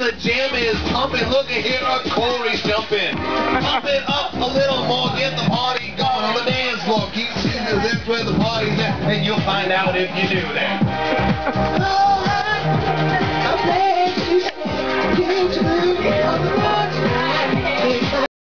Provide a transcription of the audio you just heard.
the gym is pumping. Look at here, our Corey's jumping. Pump it up a little more, get the party going on the dance floor. Keep seeing that's where the party's at, and you'll find out if you do that. Oh, I, I